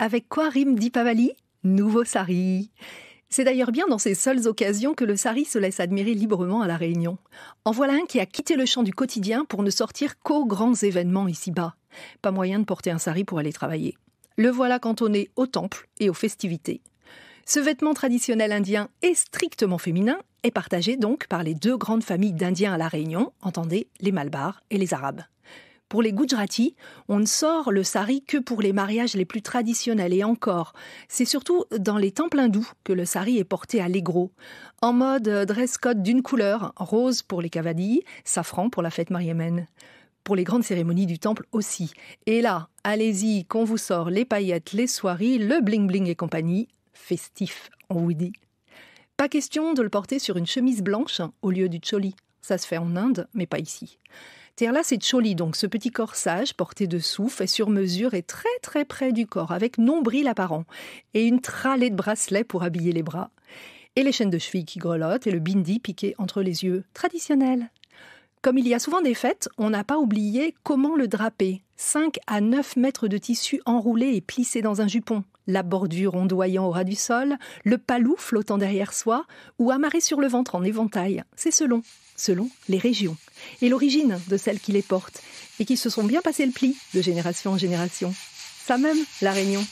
Avec quoi rime Dipavali Nouveau sari. C'est d'ailleurs bien dans ces seules occasions que le sari se laisse admirer librement à La Réunion. En voilà un qui a quitté le champ du quotidien pour ne sortir qu'aux grands événements ici-bas. Pas moyen de porter un sari pour aller travailler. Le voilà cantonné au temple et aux festivités. Ce vêtement traditionnel indien est strictement féminin et partagé donc par les deux grandes familles d'Indiens à La Réunion, entendez les Malbars et les Arabes. Pour les Gujaratis, on ne sort le sari que pour les mariages les plus traditionnels et encore. C'est surtout dans les temples hindous que le sari est porté à l'égro. En mode dress code d'une couleur, rose pour les cavadis, safran pour la fête mariamène. Pour les grandes cérémonies du temple aussi. Et là, allez-y, qu'on vous sort les paillettes, les soieries, le bling bling et compagnie. Festif, on vous dit. Pas question de le porter sur une chemise blanche au lieu du choli. Ça se fait en Inde, mais pas ici. Là, c'est choli, donc ce petit corsage porté dessous, fait sur mesure et très très près du corps, avec nombril apparent, et une tralée de bracelets pour habiller les bras, et les chaînes de cheville qui grelottent, et le bindi piqué entre les yeux, traditionnel. Comme il y a souvent des fêtes, on n'a pas oublié comment le draper. 5 à 9 mètres de tissu enroulé et plissé dans un jupon, la bordure ondoyant au ras du sol, le palou flottant derrière soi, ou amarré sur le ventre en éventail. C'est selon selon les régions, et l'origine de celles qui les portent, et qui se sont bien passées le pli de génération en génération. Ça même, la Réunion.